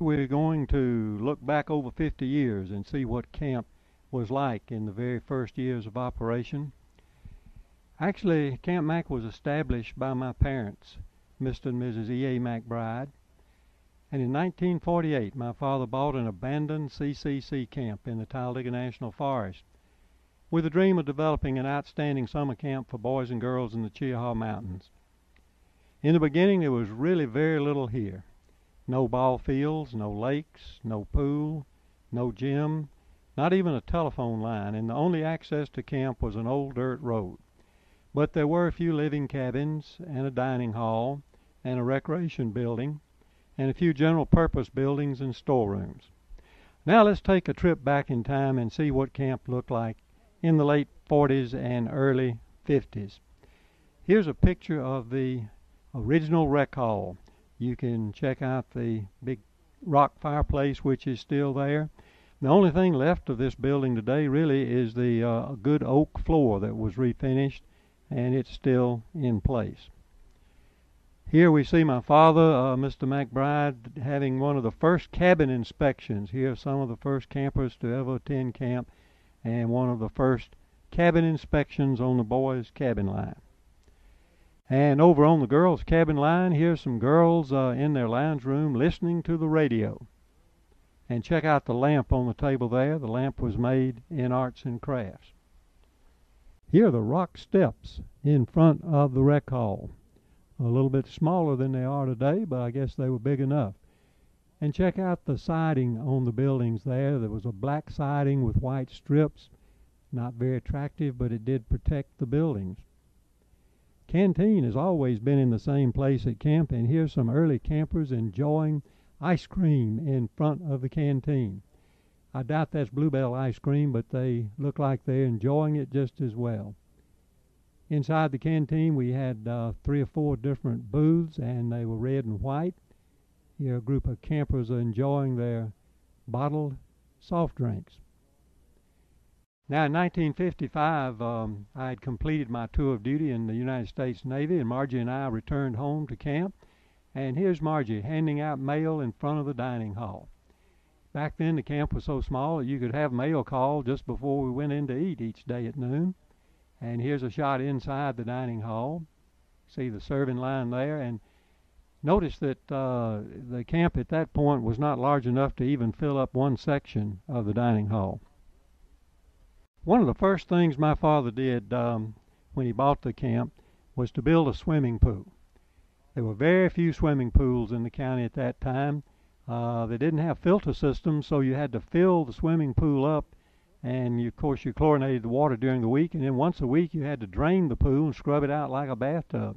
We're going to look back over 50 years and see what camp was like in the very first years of operation. Actually, Camp Mac was established by my parents, Mr. and Mrs. E.A. McBride. And in 1948, my father bought an abandoned CCC camp in the Talladega National Forest with a dream of developing an outstanding summer camp for boys and girls in the Cheaha Mountains. In the beginning, there was really very little here. No ball fields, no lakes, no pool, no gym, not even a telephone line, and the only access to camp was an old dirt road. But there were a few living cabins, and a dining hall, and a recreation building, and a few general purpose buildings and storerooms. Now let's take a trip back in time and see what camp looked like in the late 40s and early 50s. Here's a picture of the original rec hall. You can check out the big rock fireplace which is still there. The only thing left of this building today really is the uh, good oak floor that was refinished and it's still in place. Here we see my father, uh, Mr. McBride, having one of the first cabin inspections. Here are some of the first campers to ever attend camp and one of the first cabin inspections on the boys' cabin line. And over on the girls' cabin line, here's some girls uh, in their lounge room listening to the radio. And check out the lamp on the table there. The lamp was made in arts and crafts. Here are the rock steps in front of the rec hall. A little bit smaller than they are today, but I guess they were big enough. And check out the siding on the buildings there. There was a black siding with white strips. Not very attractive, but it did protect the buildings. Canteen has always been in the same place at camp, and here's some early campers enjoying ice cream in front of the canteen. I doubt that's Blue Bell ice cream, but they look like they're enjoying it just as well. Inside the canteen, we had uh, three or four different booths, and they were red and white. Here, a group of campers are enjoying their bottled soft drinks. Now, in 1955, um, I had completed my tour of duty in the United States Navy, and Margie and I returned home to camp. And here's Margie handing out mail in front of the dining hall. Back then, the camp was so small that you could have mail call just before we went in to eat each day at noon. And here's a shot inside the dining hall. See the serving line there, and notice that uh, the camp at that point was not large enough to even fill up one section of the dining hall. One of the first things my father did um, when he bought the camp was to build a swimming pool. There were very few swimming pools in the county at that time. Uh, they didn't have filter systems, so you had to fill the swimming pool up, and you, of course you chlorinated the water during the week, and then once a week you had to drain the pool and scrub it out like a bathtub.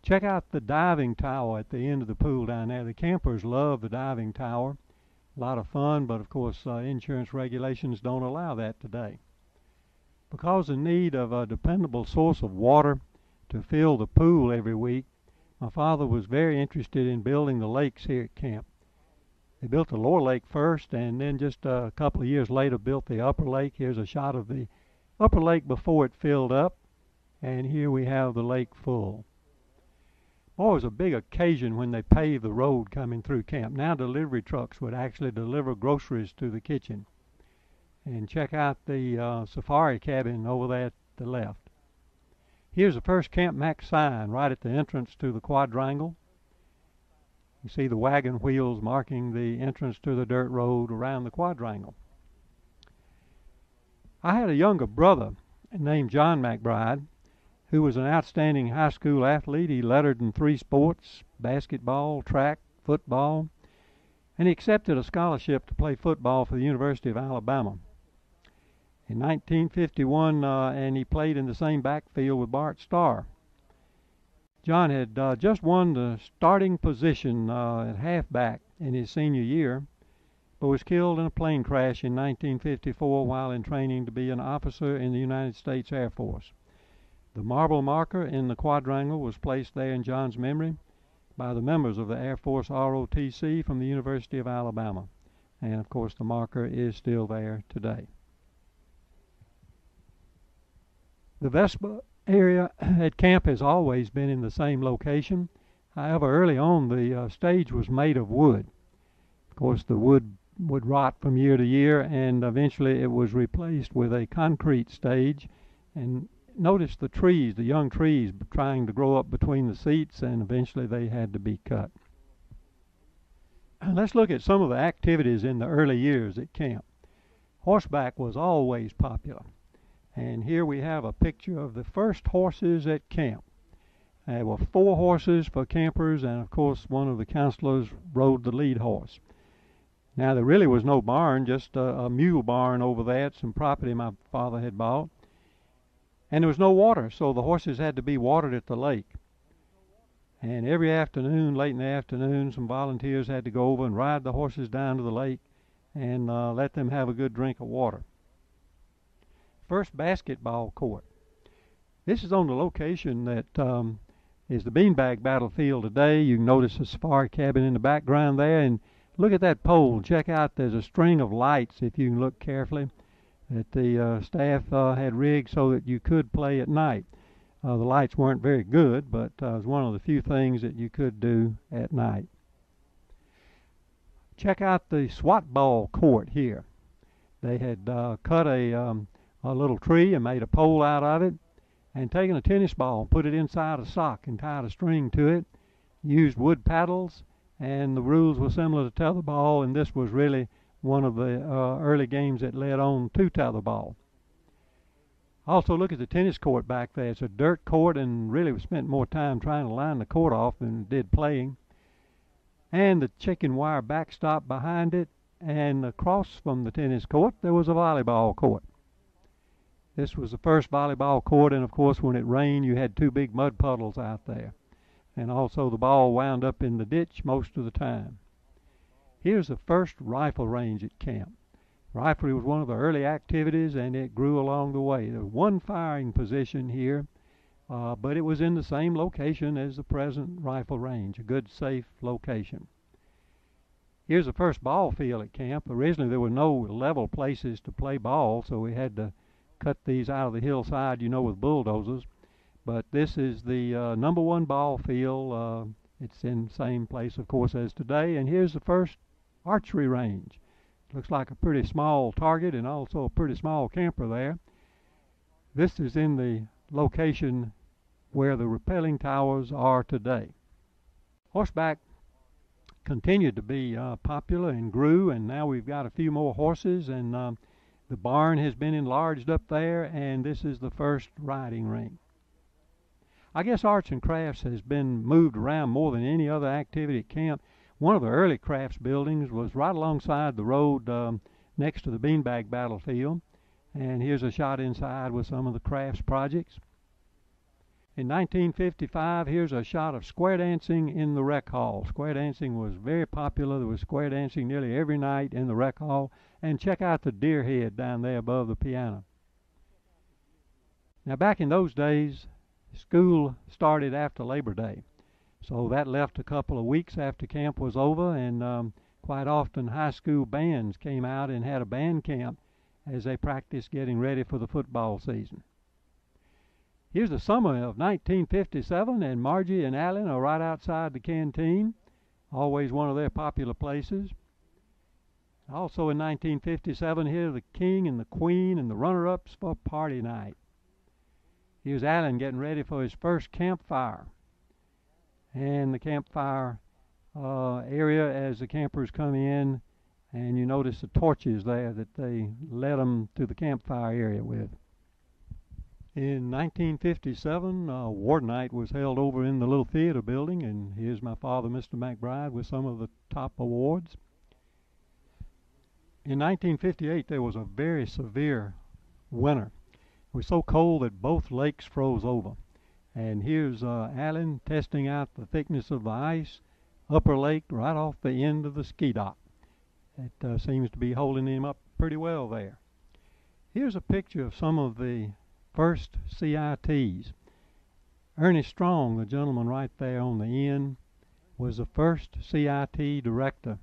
Check out the diving tower at the end of the pool down there. The campers love the diving tower. A lot of fun, but of course uh, insurance regulations don't allow that today. Because in need of a dependable source of water to fill the pool every week, my father was very interested in building the lakes here at camp. They built the lower lake first, and then just a couple of years later built the upper lake. Here's a shot of the upper lake before it filled up, and here we have the lake full. Was a big occasion when they paved the road coming through camp. Now delivery trucks would actually deliver groceries to the kitchen and check out the uh, safari cabin over there at the left. Here's the first Camp Mac sign right at the entrance to the quadrangle. You see the wagon wheels marking the entrance to the dirt road around the quadrangle. I had a younger brother named John McBride who was an outstanding high school athlete. He lettered in three sports basketball, track, football, and he accepted a scholarship to play football for the University of Alabama in 1951, uh, and he played in the same backfield with Bart Starr. John had uh, just won the starting position uh, at halfback in his senior year, but was killed in a plane crash in 1954 while in training to be an officer in the United States Air Force. The marble marker in the quadrangle was placed there in John's memory by the members of the Air Force ROTC from the University of Alabama. And of course, the marker is still there today. The Vesper area at camp has always been in the same location. However, early on the uh, stage was made of wood. Of course, the wood would rot from year to year, and eventually it was replaced with a concrete stage. And notice the trees, the young trees trying to grow up between the seats, and eventually they had to be cut. Let's look at some of the activities in the early years at camp. Horseback was always popular. And here we have a picture of the first horses at camp. There were four horses for campers, and of course, one of the counselors rode the lead horse. Now, there really was no barn, just a, a mule barn over there, some property my father had bought. And there was no water, so the horses had to be watered at the lake. And every afternoon, late in the afternoon, some volunteers had to go over and ride the horses down to the lake and uh, let them have a good drink of water. First basketball court. This is on the location that um, is the beanbag battlefield today. You can notice the safari cabin in the background there, and look at that pole. Check out, there's a string of lights, if you can look carefully, that the uh, staff uh, had rigged so that you could play at night. Uh, the lights weren't very good, but uh, it was one of the few things that you could do at night. Check out the SWAT ball court here. They had uh, cut a, um, a little tree and made a pole out of it and taken a tennis ball and put it inside a sock and tied a string to it, used wood paddles, and the rules were similar to tetherball, and this was really one of the uh, early games that led on to tetherball. Also, look at the tennis court back there. It's a dirt court, and really we spent more time trying to line the court off than did playing. And the chicken wire backstop behind it, and across from the tennis court there was a volleyball court. This was the first volleyball court, and of course, when it rained, you had two big mud puddles out there. And also, the ball wound up in the ditch most of the time. Here's the first rifle range at camp. Riflery was one of the early activities, and it grew along the way. There was one firing position here, uh, but it was in the same location as the present rifle range, a good, safe location. Here's the first ball field at camp. Originally, there were no level places to play ball, so we had to cut these out of the hillside, you know, with bulldozers. But this is the uh, number one ball field. Uh, it's in the same place, of course, as today. And here's the first archery range. Looks like a pretty small target and also a pretty small camper there. This is in the location where the rappelling towers are today. Horseback continued to be uh, popular and grew, and now we've got a few more horses and um, the barn has been enlarged up there, and this is the first riding ring. I guess arts and crafts has been moved around more than any other activity at camp. One of the early crafts buildings was right alongside the road um, next to the beanbag battlefield. And here's a shot inside with some of the crafts projects. In 1955, here's a shot of square dancing in the rec hall. Square dancing was very popular. There was square dancing nearly every night in the rec hall. And check out the deer head down there above the piano. Now, back in those days, school started after Labor Day. So that left a couple of weeks after camp was over, and um, quite often high school bands came out and had a band camp as they practiced getting ready for the football season. Here's the summer of 1957, and Margie and Allen are right outside the canteen, always one of their popular places. Also in 1957, here are the king and the queen and the runner ups for party night. Here's Allen getting ready for his first campfire. And the campfire uh, area as the campers come in, and you notice the torches there that they led them to the campfire area with. In 1957, uh, War Night was held over in the little theater building, and here's my father, Mr. McBride, with some of the top awards. In 1958, there was a very severe winter. It was so cold that both lakes froze over. And here's uh, Alan testing out the thickness of the ice, upper lake, right off the end of the ski dock. It uh, seems to be holding him up pretty well there. Here's a picture of some of the first CITs. Ernest Strong, the gentleman right there on the end, was the first CIT director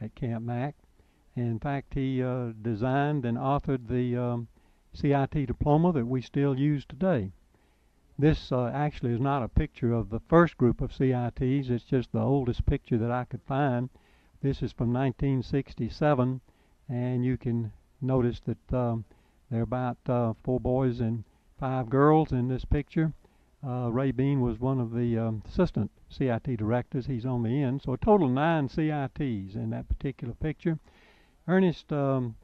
at Camp Mac. In fact, he uh, designed and authored the um, CIT diploma that we still use today. This uh, actually is not a picture of the first group of CITs, it's just the oldest picture that I could find. This is from 1967, and you can notice that um, there are about uh, four boys and five girls in this picture. Uh, Ray Bean was one of the um, assistant CIT directors. He's on the end. So a total of nine CITs in that particular picture. Ernest um,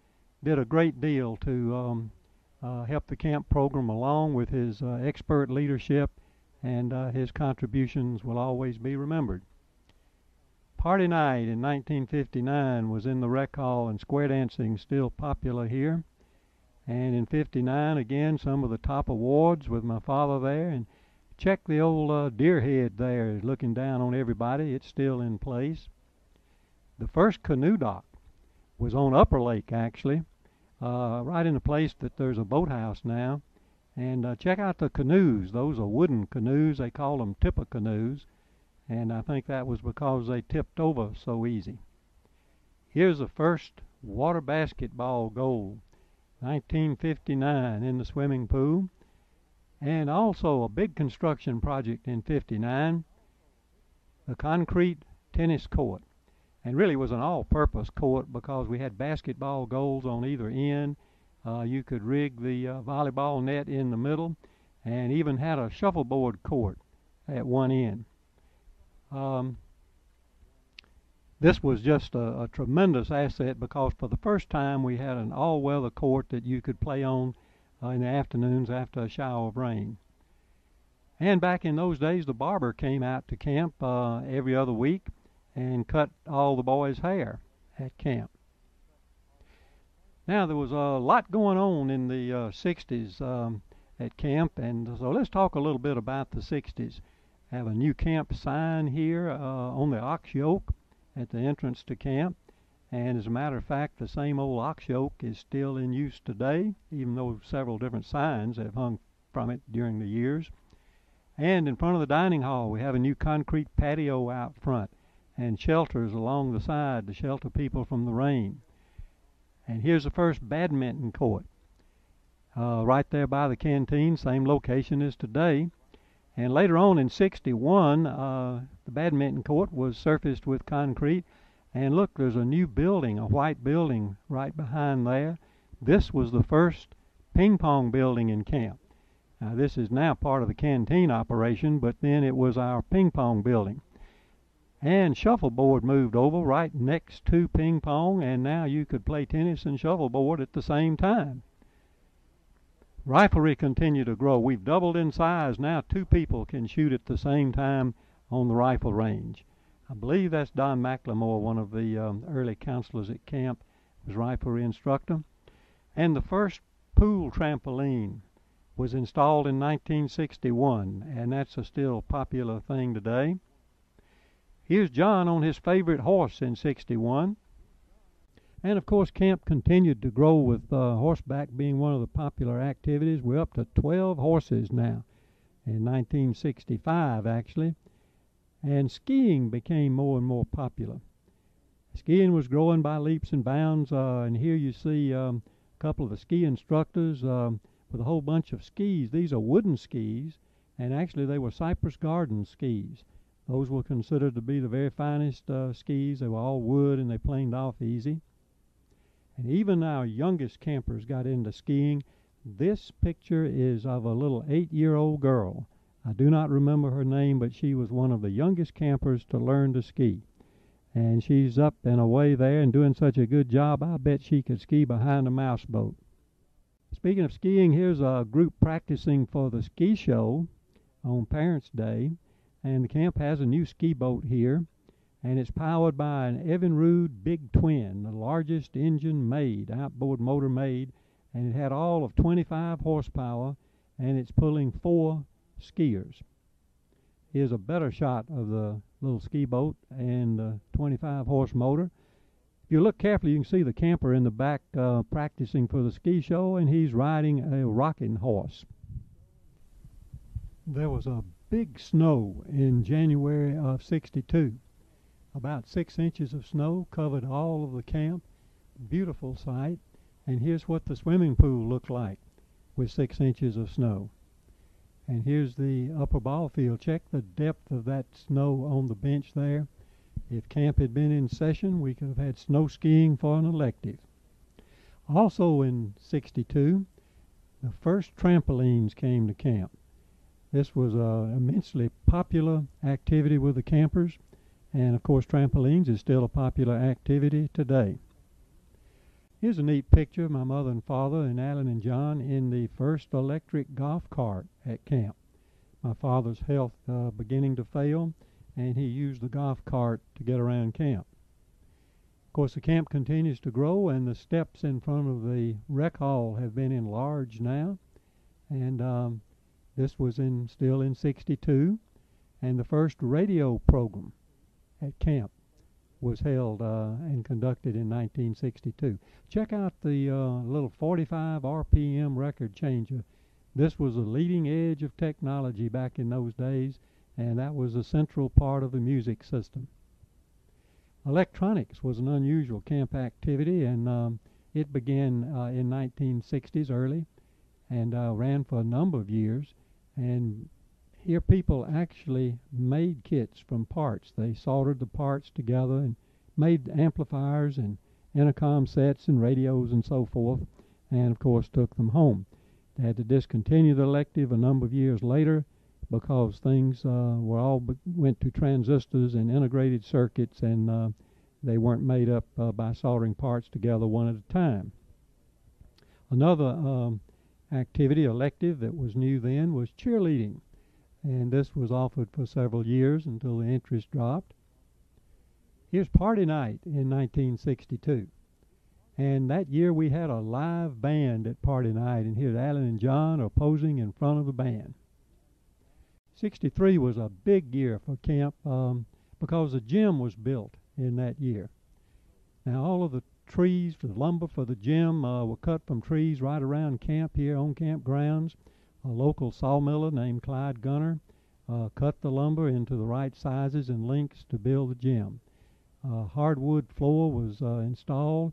did a great deal to um, uh, help the camp program along with his uh, expert leadership, and uh, his contributions will always be remembered. Party night in 1959 was in the rec hall, and square dancing still popular here. And in 59, again, some of the top awards with my father there. And check the old uh, deer head there looking down on everybody. It's still in place. The first canoe dock was on Upper Lake, actually, uh, right in the place that there's a boathouse now. And uh, check out the canoes. Those are wooden canoes. They call them tipper canoes. And I think that was because they tipped over so easy. Here's the first water basketball goal, 1959 in the swimming pool. And also a big construction project in 59, a concrete tennis court and really was an all-purpose court because we had basketball goals on either end. Uh, you could rig the uh, volleyball net in the middle, and even had a shuffleboard court at one end. Um, this was just a, a, tremendous asset because for the first time we had an all-weather court that you could play on uh, in the afternoons after a shower of rain. And back in those days, the barber came out to camp uh, every other week and cut all the boys' hair at camp. Now there was a lot going on in the uh, 60s um, at camp, and so let's talk a little bit about the 60s. I Have a new camp sign here uh, on the ox yoke at the entrance to camp, and as a matter of fact, the same old ox yoke is still in use today, even though several different signs have hung from it during the years. And in front of the dining hall, we have a new concrete patio out front and shelters along the side to shelter people from the rain. And here's the first badminton court. Uh, right there by the canteen, same location as today. And later on in 61, uh, the badminton court was surfaced with concrete. And look, there's a new building, a white building right behind there. This was the first ping pong building in camp. Now, this is now part of the canteen operation, but then it was our ping pong building and shuffleboard moved over right next to ping pong, and now you could play tennis and shuffleboard at the same time. Riflery continued to grow. We've doubled in size. Now two people can shoot at the same time on the rifle range. I believe that's Don McLemore, one of the um, early counselors at camp, was riflery instructor. And the first pool trampoline was installed in 1961, and that's a still popular thing today. Here's John on his favorite horse in 61. And of course, camp continued to grow with uh, horseback being one of the popular activities. We're up to 12 horses now in 1965, actually. And skiing became more and more popular. Skiing was growing by leaps and bounds, uh, and here you see um, a couple of the ski instructors um, with a whole bunch of skis. These are wooden skis, and actually they were Cypress Garden skis. Those were considered to be the very finest uh, skis. They were all wood and they planed off easy. And even our youngest campers got into skiing. This picture is of a little eight year old girl. I do not remember her name, but she was one of the youngest campers to learn to ski. And she's up and away there and doing such a good job, I bet she could ski behind a mouse boat. Speaking of skiing, here's a group practicing for the ski show on Parents' Day and the camp has a new ski boat here and it's powered by an Evinrude Big Twin, the largest engine made, outboard motor made, and it had all of 25 horsepower and it's pulling four skiers. Here's a better shot of the little ski boat and the 25 horse motor. If you look carefully, you can see the camper in the back uh, practicing for the ski show, and he's riding a rocking horse. There was a big snow in January of 62. About six inches of snow covered all of the camp. Beautiful sight. And here's what the swimming pool looked like with six inches of snow. And here's the upper ball field. Check the depth of that snow on the bench there. If camp had been in session, we could have had snow skiing for an elective. Also in 62, the first trampolines came to camp. This was an immensely popular activity with the campers, and of course, trampolines is still a popular activity today. Here's a neat picture of my mother and father and Alan and John in the first electric golf cart at camp. My father's health uh, beginning to fail, and he used the golf cart to get around camp. Of course, the camp continues to grow, and the steps in front of the rec hall have been enlarged now. And um, this was in still in '62, and the first radio program at camp was held uh, and conducted in 1962. Check out the uh, little 45 RPM record changer. This was the leading edge of technology back in those days, and that was a central part of the music system. Electronics was an unusual camp activity, and um, it began uh, in 1960s early and uh, ran for a number of years. And here people actually made kits from parts. They soldered the parts together and made amplifiers and intercom sets and radios and so forth, and of course took them home. They had to discontinue the elective a number of years later because things uh, were all went to transistors and integrated circuits, and uh, they weren't made up uh, by soldering parts together one at a time. Another um, activity elective that was new then was cheerleading and this was offered for several years until the interest dropped. Here's party night in 1962. And that year we had a live band at party night, and here's Alan and John are posing in front of the band. 63 was a big year for camp um, because the gym was built in that year. Now, all of the trees, for the lumber for the gym uh, were cut from trees right around camp here on camp grounds a local sawmiller named Clyde Gunner uh, cut the lumber into the right sizes and lengths to build the gym. Uh, hardwood floor was uh, installed,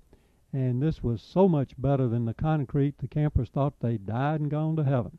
and this was so much better than the concrete the campers thought they'd died and gone to heaven.